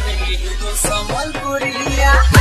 baby, you do so.